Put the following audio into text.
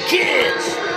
kids!